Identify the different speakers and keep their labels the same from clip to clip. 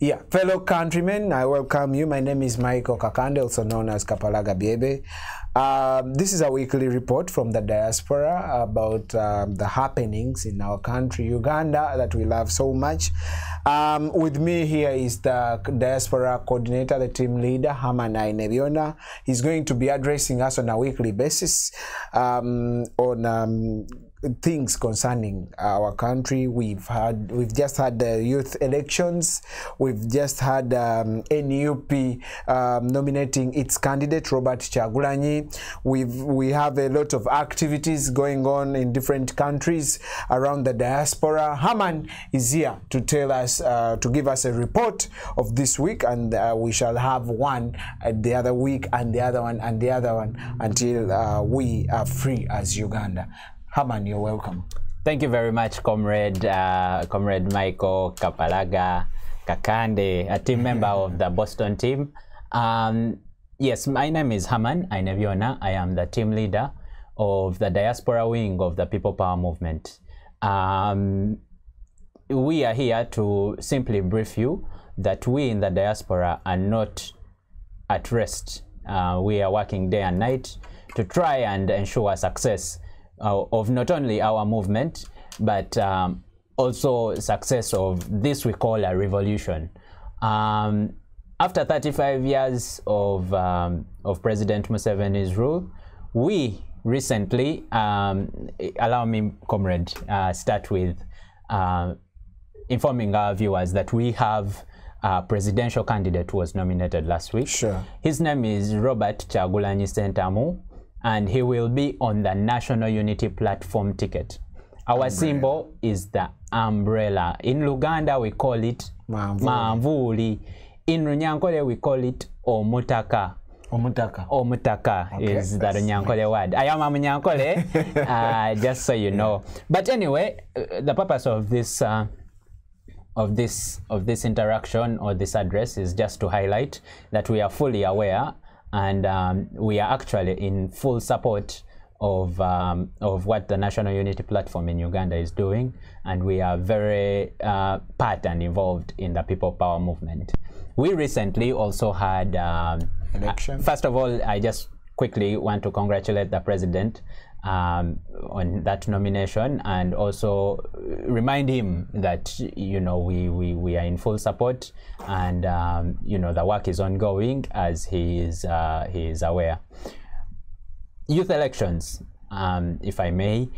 Speaker 1: Yeah, fellow countrymen, I welcome you. My name is Michael Kakande, also known as Kapalaga Baibe. Um, this is a weekly report from the diaspora about um, the happenings in our country, Uganda, that we love so much. Um, with me here is the diaspora coordinator, the team leader, Hamanai Nebiona. He's going to be addressing us on a weekly basis um, on um, things concerning our country. We've had, we've just had the youth elections. We've just had um, NUP um, nominating its candidate, Robert Kyagulanyi. We've we have a lot of activities going on in different countries around the diaspora. Haman is here to tell us, uh, to give us a report of this week, and uh, we shall have one uh, the other week, and the other one, and the other one until uh, we are free as Uganda. Haman, you're welcome.
Speaker 2: Thank you very much, Comrade, uh, Comrade Michael Kapalaga Kakande, a team member of the Boston team. Um, yes, my name is Haman Aineviona. I am the team leader of the diaspora wing of the People Power Movement. Um, we are here to simply brief you that we in the diaspora are not at rest. Uh, we are working day and night to try and ensure success uh, of not only our movement, but um, also success of this we call a revolution. Um, after 35 years of, um, of President Museveni's rule, we recently, um, allow me, comrade, uh, start with uh, informing our viewers that we have a presidential candidate who was nominated last week.
Speaker 1: Sure.
Speaker 2: His name is Robert Kyagulanyi Sentamu and he will be on the National Unity Platform ticket. Our umbrella. symbol is the umbrella. In Luganda, we call it Manvuli. In Runyankole, we call it Omutaka.
Speaker 1: Omutaka.
Speaker 2: Omutaka okay, is the Runyankole word. I am a Munyankole, uh, just so you know. But anyway, uh, the purpose of this uh, of this of this interaction or this address is just to highlight that we are fully aware and um, we are actually in full support of um, of what the National Unity Platform in Uganda is doing, and we are very uh, part and involved in the People Power movement. We recently also had um,
Speaker 1: election.
Speaker 2: Uh, first of all, I just quickly want to congratulate the president um, on that nomination and also remind him that you know we, we, we are in full support and um, you know the work is ongoing as he is uh, he is aware. Youth elections, um, if I may,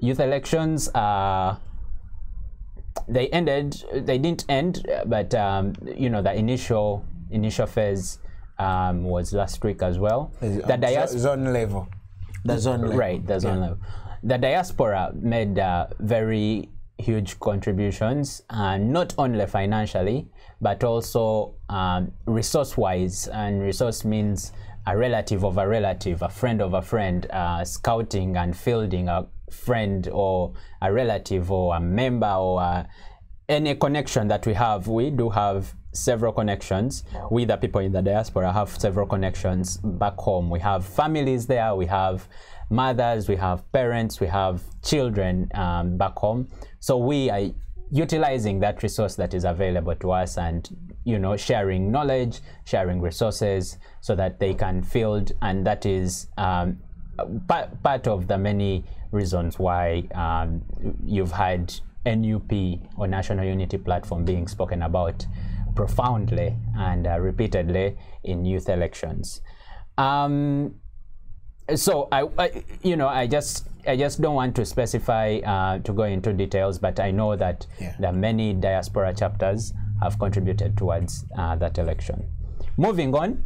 Speaker 2: youth elections are they ended they didn't end but um, you know the initial initial phase um, was last week as well.
Speaker 1: The diaspora zone level.
Speaker 2: The zone level. Right, the zone yeah. level. The diaspora made uh, very huge contributions, uh, not only financially, but also um, resource-wise. And resource means a relative of a relative, a friend of a friend, uh, scouting and fielding a friend or a relative or a member or a, any connection that we have. We do have several connections. We, the people in the diaspora, have several connections back home. We have families there, we have mothers, we have parents, we have children um, back home. So we are utilizing that resource that is available to us and you know sharing knowledge sharing resources so that they can field and that is um, part, part of the many reasons why um, you've had NUP or National Unity Platform being spoken about profoundly and uh, repeatedly in youth elections. Um, so I, I, you know, I just, I just don't want to specify uh, to go into details, but I know that yeah. the many diaspora chapters have contributed towards uh, that election. Moving on.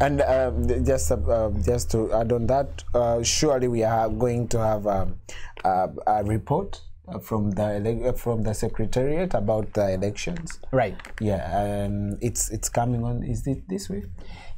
Speaker 1: And uh, just uh, just to add on that, uh, surely we are going to have um, a report uh, from the uh, from the secretariat about the elections.
Speaker 2: Right.
Speaker 1: Yeah, um, it's it's coming on. Is it this week?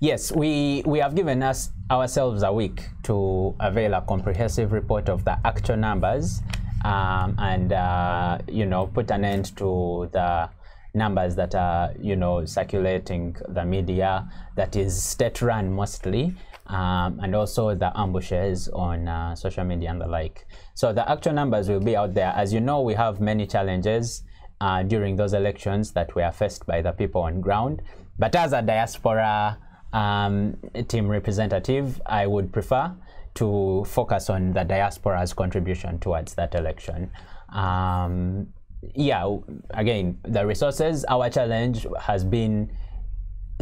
Speaker 2: Yes, we we have given us ourselves a week to avail a comprehensive report of the actual numbers, um, and uh, you know put an end to the numbers that are you know circulating the media that is state run mostly um, and also the ambushes on uh, social media and the like. So the actual numbers will be out there. As you know, we have many challenges uh, during those elections that were faced by the people on ground. But as a diaspora um, team representative, I would prefer to focus on the diaspora's contribution towards that election. Um, yeah, again, the resources, our challenge has been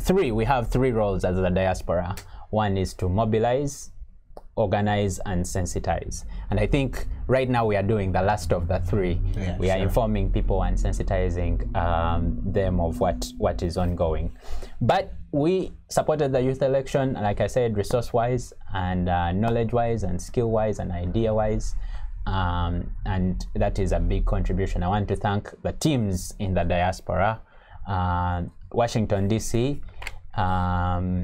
Speaker 2: three. We have three roles as the diaspora. One is to mobilize, organize, and sensitize. And I think right now we are doing the last of the three.
Speaker 1: Yeah,
Speaker 2: we are informing people and sensitizing um, them of what, what is ongoing. But we supported the youth election, like I said, resource-wise and uh, knowledge-wise and skill-wise and idea-wise. Um, and that is a big contribution. I want to thank the teams in the diaspora, uh, Washington DC, um,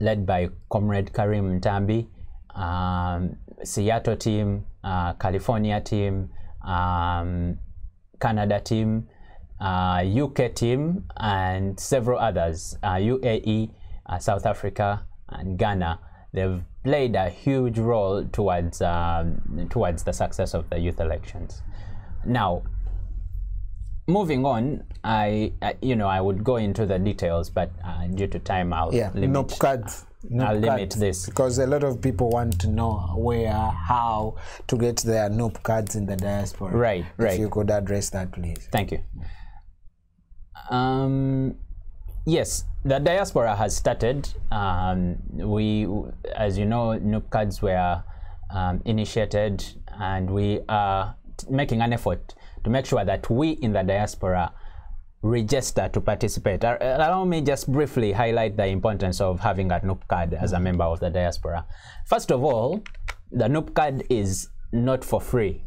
Speaker 2: led by Comrade Karim Ntambi, um, Seattle team, uh, California team, um, Canada team, uh, UK team, and several others, uh, UAE, uh, South Africa, and Ghana. They've played a huge role towards um, towards the success of the youth elections. Now, moving on, I, I you know I would go into the details, but uh, due to time, I'll
Speaker 1: Yeah,
Speaker 2: limit.
Speaker 1: NUP cards. Nope
Speaker 2: I'll limit this.
Speaker 1: because a lot of people want to know where, how to get their NUP cards in the diaspora.
Speaker 2: Right,
Speaker 1: If
Speaker 2: right.
Speaker 1: you could address that, please.
Speaker 2: Thank you. Um, yes, the diaspora has started. Um, we, as you know, NUP cards were um, initiated, and we are making an effort to make sure that we in the diaspora register to participate. Uh, Allow me just briefly highlight the importance of having a NUP card as a member of the diaspora. First of all, the NUP card is not for free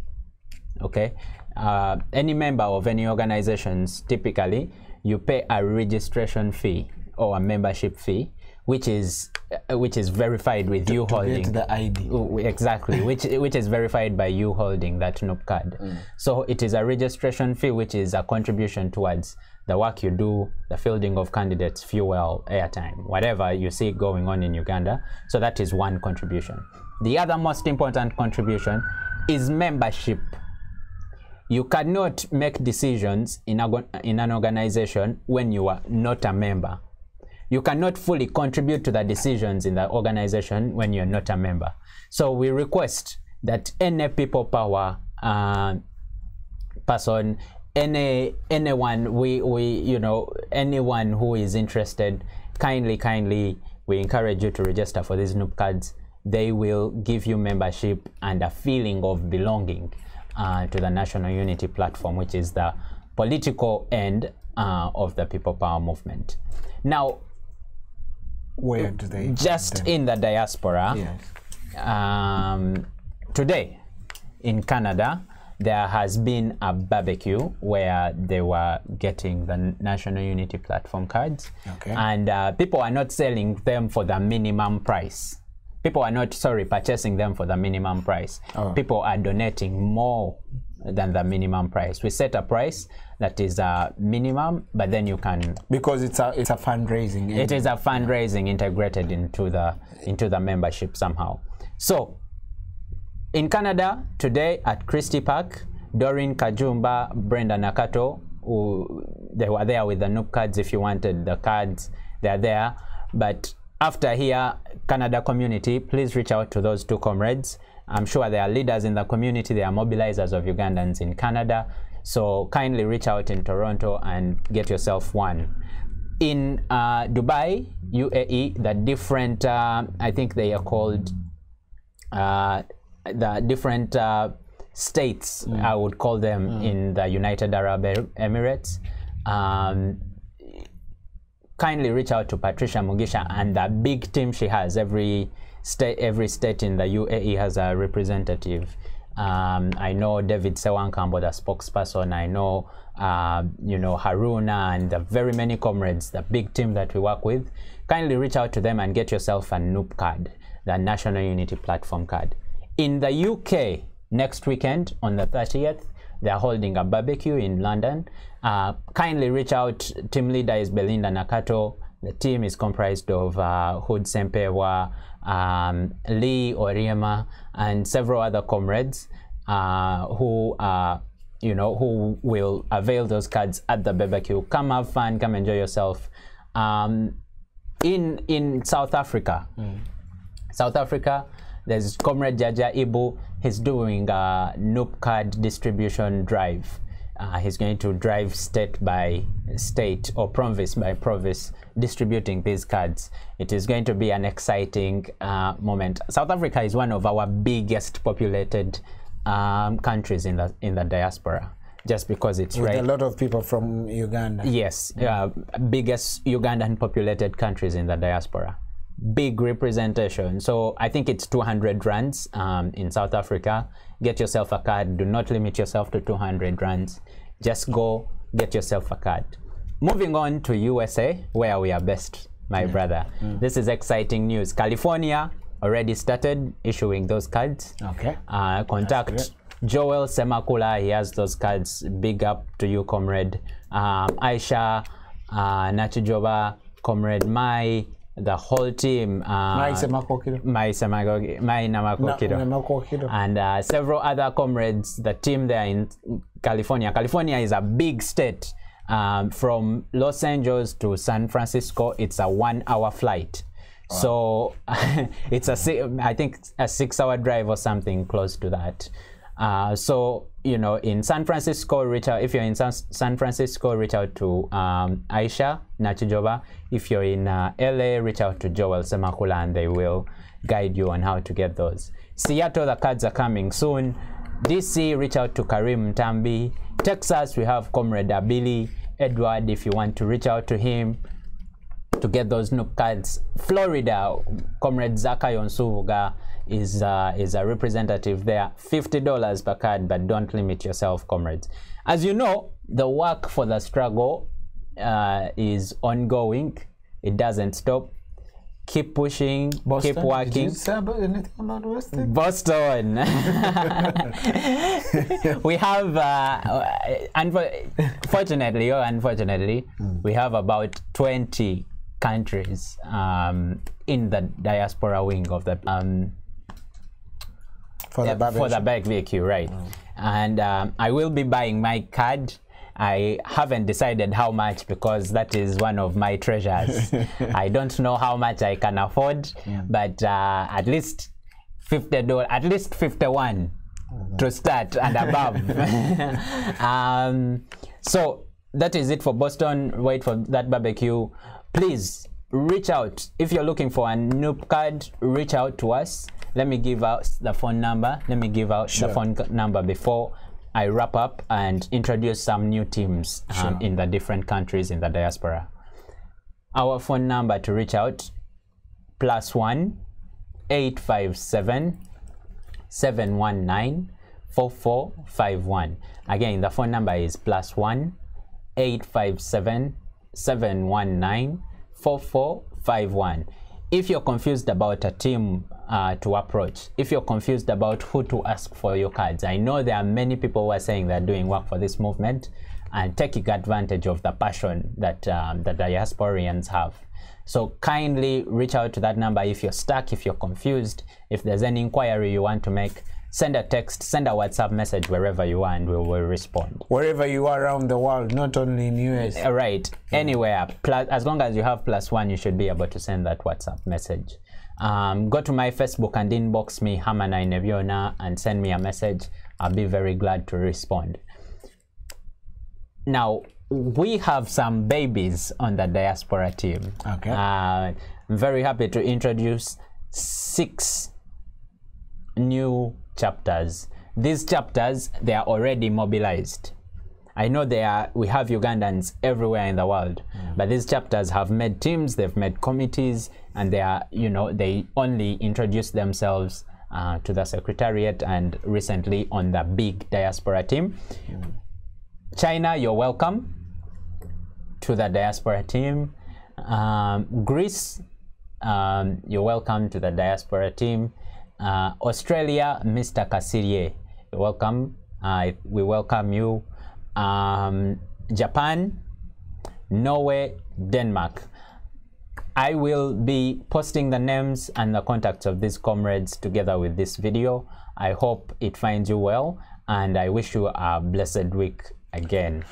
Speaker 2: okay uh, any member of any organizations typically you pay a registration fee or a membership fee which is uh, which is verified with you
Speaker 1: To
Speaker 2: holding
Speaker 1: the ID.
Speaker 2: Oh, exactly which which is verified by you holding that NUP card. So it is a registration fee which is a contribution towards the work you do the fielding of candidates fuel airtime whatever you see going on in uganda. So that is one contribution. The other most important contribution is membership. You cannot make decisions in, a, in an organization when you are not a member you cannot fully contribute to the decisions in the organization when you're not a member. So we request that any people power uh, person, any anyone we we you know anyone who is interested, kindly kindly we encourage you to register for these NUP cards. They will give you membership and a feeling of belonging uh, to the National Unity Platform, which is the political end uh, of the People Power movement. Now,
Speaker 1: Where do they?
Speaker 2: just in the diaspora,
Speaker 1: Yes.
Speaker 2: um, today in Canada, there has been a barbecue where they were getting the National Unity Platform cards.
Speaker 1: Okay.
Speaker 2: And uh, people are not selling them for the minimum price. People are not, sorry, purchasing them for the minimum price.
Speaker 1: Oh.
Speaker 2: People are donating more than the minimum price. We set a price that is a minimum, but then you can
Speaker 1: Because it's a it's a fundraising.
Speaker 2: it is a fundraising integrated into the into the membership somehow. So in Canada today at Christie Park, Doreen Kajumba, Brenda Nakato, who they were there with the NUP cards. If you wanted the cards, they're there. But after here, Canada community, please reach out to those two comrades. I'm sure they are leaders in the community. They are mobilizers of Ugandans in Canada. So kindly reach out in Toronto and get yourself one in uh, Dubai, UAE, the different, uh, I think they are called uh, the different uh, states, I would call them in the United Arab Emirates. Um, kindly reach out to Patricia Mugisha and the big team she has. Every state, every state in the UAE has a representative. Um, I know David Sewankambo, the spokesperson. I know, uh, you know, Haruna and the very many comrades, the big team that we work with. Kindly reach out to them and get yourself a NUP card, the National Unity Platform card. In the UK, next weekend on the 30th, they are holding a barbecue in London. Uh, kindly reach out. Team leader is Belinda Nakato. The team is comprised of uh, Hood Sempewa, um, Lee Oriema, and several other comrades uh, who are you know, who will avail those cards at the barbecue. Come have fun, come enjoy yourself. Um, in in South Africa, South Africa, there's Comrade Jaja Ibu. He's doing a NUP card distribution drive. Uh, he's going to drive state by state or province by province distributing these cards. It is going to be an exciting uh, moment. South Africa is one of our biggest populated um, countries in the in the diaspora, just because it's
Speaker 1: With
Speaker 2: right.
Speaker 1: a lot of people from Uganda.
Speaker 2: Yes, uh, biggest Ugandan populated countries in the diaspora. Big representation. So I think it's 200 rands um, in South Africa. Get yourself a card. Do not limit yourself to 200 rands. Just go get yourself a card. Moving on to USA, where we are best, my brother. This is exciting news. California already started issuing those cards.
Speaker 1: Okay.
Speaker 2: Uh, contact Joel Semakula. He has those cards. Big up to you, comrade. Um, Aisha, uh, Nachijoba, comrade Mai, the whole team. Uh,
Speaker 1: Mai Semakokiro.
Speaker 2: Mai Semagogi, Mai
Speaker 1: Na-
Speaker 2: Namakokido.
Speaker 1: Semakokiro.
Speaker 2: And uh, several other comrades, the team there in California. California is a big state. Um, from Los Angeles to San Francisco, it's a one-hour flight. So it's a, I think a six-hour drive or something close to that. Uh, so you know, in San Francisco, reach out. If you're in San, San Francisco, reach out to um, Aisha Nachijoba. If you're in uh, LA, reach out to Joel Semakula, and they will guide you on how to get those. Seattle, the cards are coming soon. DC, reach out to Karim Tambi. Texas, we have Comrade Abili Edward. If you want to reach out to him, to get those NUP cards. Florida, Comrade Zakayon Suvuga is uh, is a representative there. Fifty dollars per card, but don't limit yourself, comrades. As you know, the work for the struggle uh, is ongoing. It doesn't stop. Keep pushing.
Speaker 1: Boston,
Speaker 2: keep
Speaker 1: Did
Speaker 2: working.
Speaker 1: you say about anything about Boston?
Speaker 2: Boston. we have, uh, unfortunately or unfortunately, we have about 20 countries um, in the diaspora wing of the um,
Speaker 1: For the
Speaker 2: for the right? And um, I will be buying my card. I haven't decided how much because that is one of my treasures. I don't know how much I can afford, but uh, at least fifty dollars, at least fifty-one to start and above. um, so that is it for Boston. Wait for that barbecue. Please reach out if you're looking for a NUP card. Reach out to us. Let me give out the phone number. Let me give out
Speaker 1: Sure.
Speaker 2: the phone number before I wrap up and introduce some new teams um,
Speaker 1: Sure.
Speaker 2: in the different countries in the diaspora. Our phone number to reach out plus one eight five seven 719 4451. Again, the phone number is plus 1 857 719 4451. If you're confused about a team uh, to approach, if you're confused about who to ask for your cards, I know there are many people who are saying they're doing work for this movement and taking advantage of the passion that um, the diasporians have. So kindly reach out to that number if you're stuck, if you're confused, if there's any inquiry you want to make, send a text, send a WhatsApp message wherever you are and we will respond.
Speaker 1: Wherever you are around the world, not only in US.
Speaker 2: All right, anywhere, plus, as long as you have plus one, you should be able to send that WhatsApp message. Um, go to my Facebook and inbox me, Hamana Ineviona, and send me a message. I'll be very glad to respond. Now, we have some babies on the diaspora team.
Speaker 1: Okay.
Speaker 2: Uh, I'm very happy to introduce six new chapters. These chapters, they are already mobilized. I know there are, we have Ugandans everywhere in the world, but these chapters have made teams, they've made committees, and they are, you know, they only introduced themselves uh, to the secretariat and recently on the big diaspora team. China, you're welcome to the diaspora team. Um, Greece, um, you're welcome to the diaspora team. Uh, Australia, Mr. Kasirye, you're welcome. Uh, we welcome you. Um, Japan, Norway, Denmark. I will be posting the names and the contacts of these comrades together with this video. I hope it finds you well. and I wish you a blessed week again.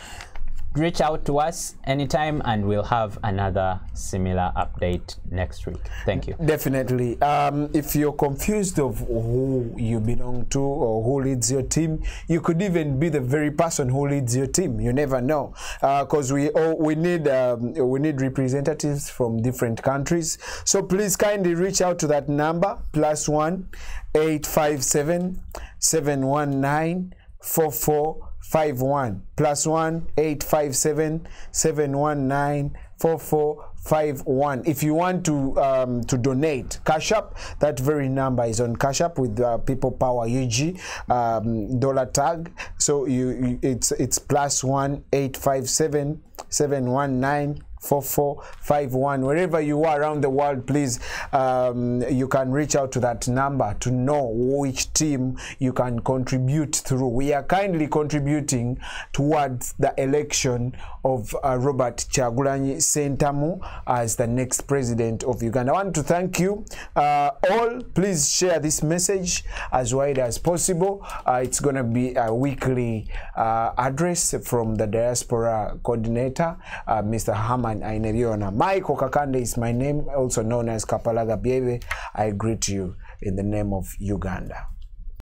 Speaker 2: Reach out to us anytime, and we'll have another similar update next week. Thank you.
Speaker 1: Definitely. Um, if you're confused of who you belong to or who leads your team, you could even be the very person who leads your team. You never know, because uh, we all, we need um, we need representatives from different countries. So please kindly reach out to that number plus one eight five seven seven one nine four four. 51 plus 1 857 719 4451 if you want to um, to donate Cash App that very number is on Cash App with uh, people power ug um, dollar tag. So you, you it's it's plus 1 857 719 4451 wherever you are around the world please um, you can reach out to that number to know which team you can contribute through. We are kindly contributing towards the election of uh, robert kyagulanyi sentamu as the next president of uganda. I want to thank you uh, all. Please share this message as wide as possible. Uh, it's going to be a weekly uh, address from the diaspora coordinator Mr. uh, Haman Aineriona. Michael Kakande is my name, also known as Kapalaga Biebe. I greet you in the name of Uganda.